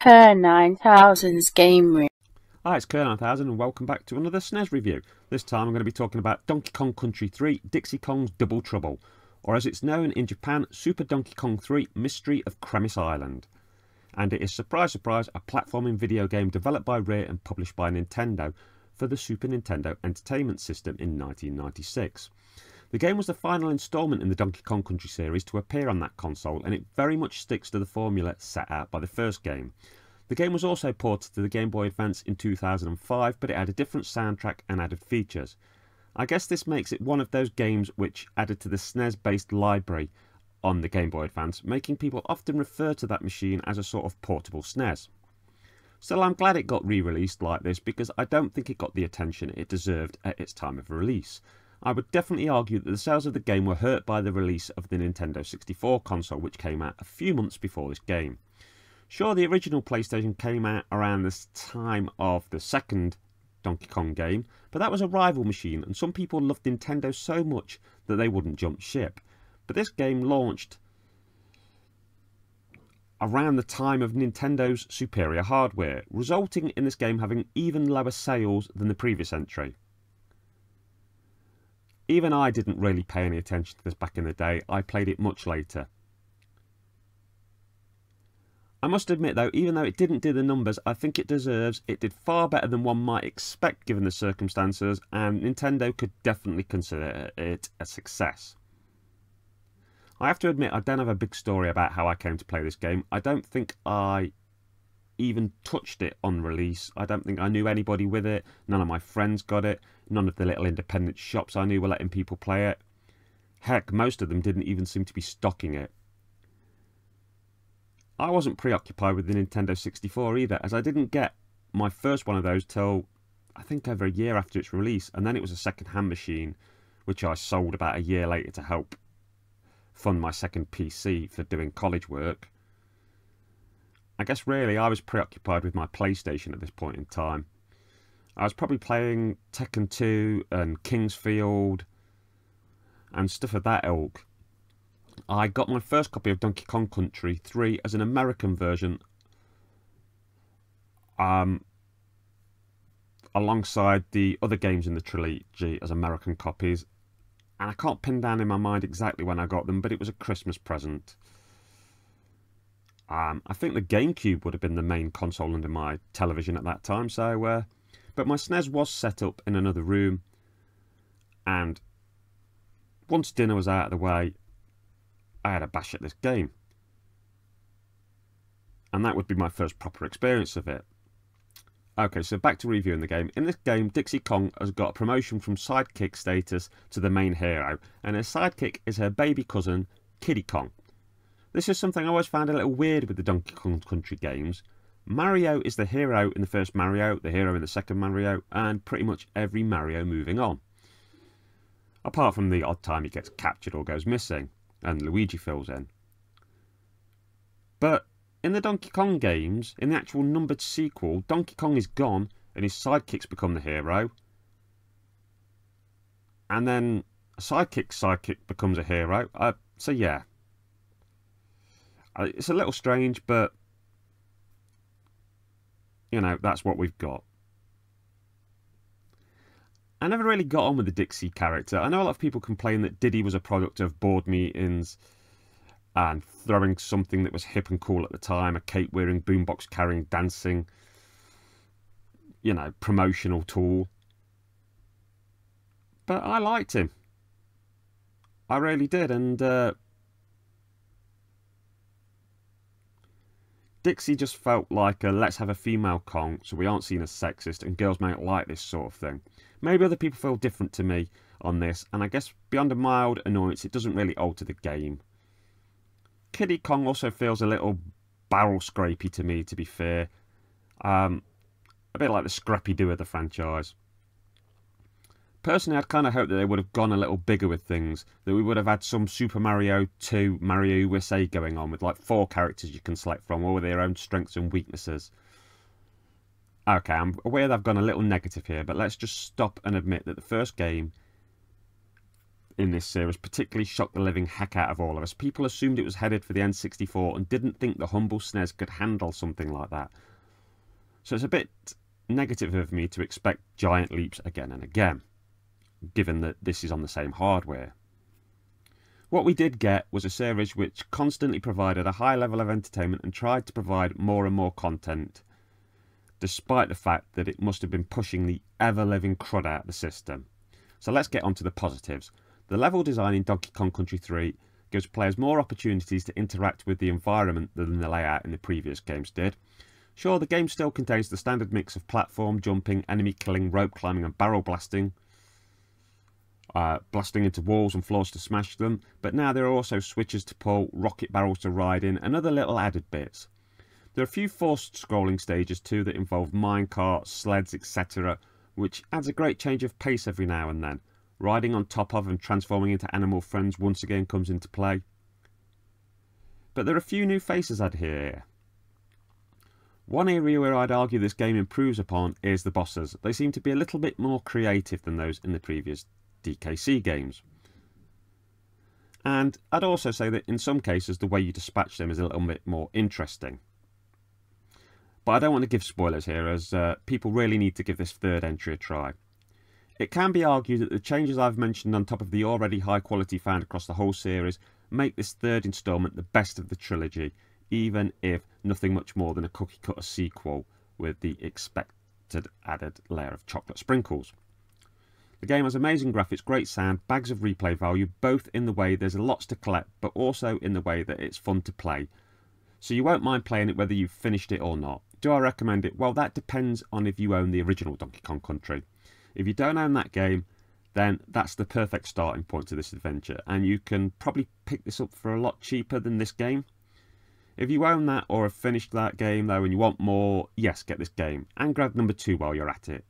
Kerr 9000's Game Room. Hi, it's Kerr 9000 and welcome back to another SNES review. This time I'm going to be talking about Donkey Kong Country 3 Dixie Kong's Double Trouble, or as it's known in Japan, Super Donkey Kong 3 Mystery of Kremis Island. And it is, surprise surprise, a platforming video game developed by Rare and published by Nintendo for the Super Nintendo Entertainment System in 1996. The game was the final installment in the Donkey Kong Country series to appear on that console, and it very much sticks to the formula set out by the first game. The game was also ported to the Game Boy Advance in 2005, but it had a different soundtrack and added features. I guess this makes it one of those games which added to the SNES-based library on the Game Boy Advance, making people often refer to that machine as a sort of portable SNES. Still, I'm glad it got re-released like this because I don't think it got the attention it deserved at its time of release. I would definitely argue that the sales of the game were hurt by the release of the Nintendo 64 console, which came out a few months before this game. Sure, the original PlayStation came out around the time of the second Donkey Kong game, but that was a rival machine, and some people loved Nintendo so much that they wouldn't jump ship. But this game launched around the time of Nintendo's superior hardware, resulting in this game having even lower sales than the previous entry. Even I didn't really pay any attention to this back in the day. I played it much later. I must admit though, even though it didn't do the numbers I think it deserves, it did far better than one might expect given the circumstances and Nintendo could definitely consider it a success. I have to admit I don't have a big story about how I came to play this game. I don't think I even touched it on release. I don't think I knew anybody with it. None of my friends got it. None of the little independent shops I knew were letting people play it. Heck, most of them didn't even seem to be stocking it. I wasn't preoccupied with the Nintendo 64 either, as I didn't get my first one of those till I think over a year after its release, and then it was a second-hand machine, which I sold about a year later to help fund my second PC for doing college work. I guess really I was preoccupied with my PlayStation at this point in time. I was probably playing Tekken 2 and King's Field and stuff of that ilk. I got my first copy of Donkey Kong Country 3 as an American version um, alongside the other games in the trilogy as American copies. And I can't pin down in my mind exactly when I got them, but it was a Christmas present. Um, I think the GameCube would have been the main console under my television at that time. So, uh, but my SNES was set up in another room, and once dinner was out of the way, I had a bash at this game, and that would be my first proper experience of it. Okay, so back to reviewing the game. In this game, Dixie Kong has got a promotion from sidekick status to the main hero, and her sidekick is her baby cousin, Kiddy Kong. This is something I always found a little weird with the Donkey Kong Country games. Mario is the hero in the first Mario, the hero in the second Mario, and pretty much every Mario moving on. Apart from the odd time he gets captured or goes missing, and Luigi fills in. But in the Donkey Kong games, in the actual numbered sequel, Donkey Kong is gone and his sidekicks become the hero. And then a sidekick's sidekick becomes a hero. Uh, so yeah, it's a little strange, but you know, that's what we've got. I never really got on with the Dixie character. I know a lot of people complain that Diddy was a product of board meetings and throwing something that was hip and cool at the time, a cape wearing, boombox carrying, dancing, you know, promotional tool. But I liked him. I really did, and uh, Dixie just felt like a let's have a female Kong so we aren't seen as sexist and girls not like this sort of thing. Maybe other people feel different to me on this, and I guess beyond a mild annoyance, it doesn't really alter the game. Kiddy Kong also feels a little barrel scrapey to me, to be fair. Um, a bit like the Scrappy Doo of the franchise. Personally, I'd kind of hoped that they would have gone a little bigger with things. That we would have had some Super Mario 2 Mario USA going on with like four characters you can select from, all with their own strengths and weaknesses. Okay, I'm aware that I've gone a little negative here, but let's just stop and admit that the first game in this series particularly shocked the living heck out of all of us. People assumed it was headed for the N64 and didn't think the humble SNES could handle something like that. So it's a bit negative of me to expect giant leaps again and again, given that this is on the same hardware. What we did get was a series which constantly provided a high level of entertainment and tried to provide more and more content, despite the fact that it must have been pushing the ever-living crud out of the system. So let's get on to the positives. The level design in Donkey Kong Country 3 gives players more opportunities to interact with the environment than the layout in the previous games did. Sure, the game still contains the standard mix of platform, jumping, enemy killing, rope climbing and barrel blasting, uh, blasting into walls and floors to smash them, but now there are also switches to pull, rocket barrels to ride in, and other little added bits. There are a few forced scrolling stages too that involve minecarts, sleds, etc., which adds a great change of pace every now and then. Riding on top of and transforming into animal friends once again comes into play. But there are a few new faces I'd hear. One area where I'd argue this game improves upon is the bosses. They seem to be a little bit more creative than those in the previous DKC games. And I'd also say that in some cases the way you dispatch them is a little bit more interesting. But I don't want to give spoilers here, as uh, people really need to give this third entry a try. It can be argued that the changes I've mentioned on top of the already high quality found across the whole series make this third instalment the best of the trilogy, even if nothing much more than a cookie cutter sequel with the expected added layer of chocolate sprinkles. The game has amazing graphics, great sound, bags of replay value, both in the way there's a lots to collect, but also in the way that it's fun to play. So you won't mind playing it whether you've finished it or not. Do I recommend it? Well, that depends on if you own the original Donkey Kong Country. If you don't own that game, then that's the perfect starting point to this adventure, and you can probably pick this up for a lot cheaper than this game. If you own that or have finished that game though and you want more, yes, get this game, and grab number two while you're at it.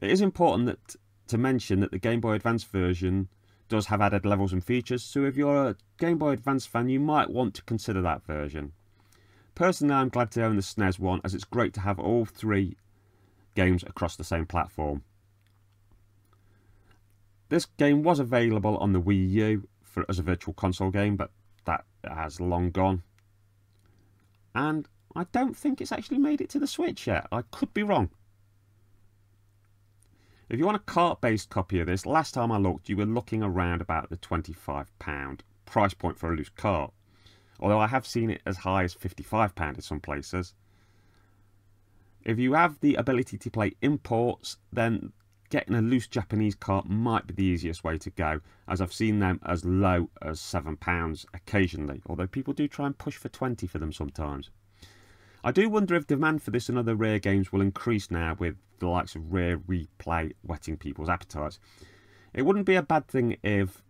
It is important that to mention that the Game Boy Advance version does have added levels and features, so if you're a Game Boy Advance fan, you might want to consider that version. Personally, I'm glad to own the SNES one as it's great to have all three games across the same platform. This game was available on the Wii U for, as a virtual console game, but that has long gone. And I don't think it's actually made it to the Switch yet. I could be wrong. If you want a cart-based copy of this, last time I looked, you were looking around about the £25 price point for a loose cart although I have seen it as high as £55 in some places. If you have the ability to play imports, then getting a loose Japanese cart might be the easiest way to go, as I've seen them as low as £7 occasionally, although people do try and push for £20 for them sometimes. I do wonder if demand for this and other rare games will increase now with the likes of Rare Replay whetting people's appetites. It wouldn't be a bad thing if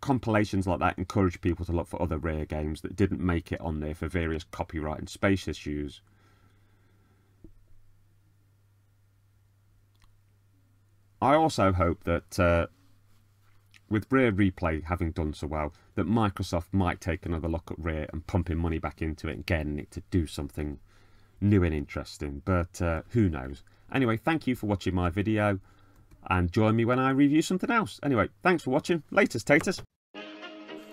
compilations like that encourage people to look for other rare games that didn't make it on there for various copyright and space issues. I also hope that uh, with Rare Replay having done so well, that Microsoft might take another look at Rare and pumping money back into it and getting it to do something new and interesting. But uh, who knows? Anyway, thank you for watching my video and join me when I review something else. Anyway, thanks for watching. Latest, taters.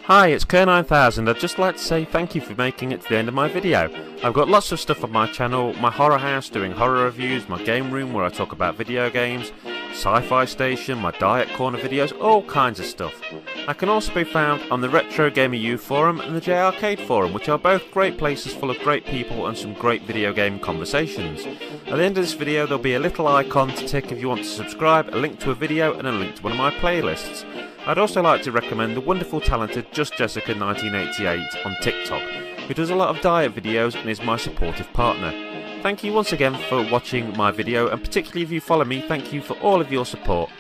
Hi, it's Kerr9000. I'd just like to say thank you for making it to the end of my video. I've got lots of stuff on my channel, my horror house doing horror reviews, my game room where I talk about video games, sci-fi station, my diet corner videos, all kinds of stuff. I can also be found on the Retro Gamer U forum and the J Arcade forum, which are both great places full of great people and some great video game conversations. At the end of this video there'll be a little icon to tick if you want to subscribe, a link to a video and a link to one of my playlists. I'd also like to recommend the wonderful talented Just Jessica 1988 on TikTok, who does a lot of diet videos and is my supportive partner. Thank you once again for watching my video and particularly if you follow me, thank you for all of your support.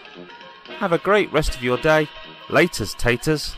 Have a great rest of your day. Laters, taters.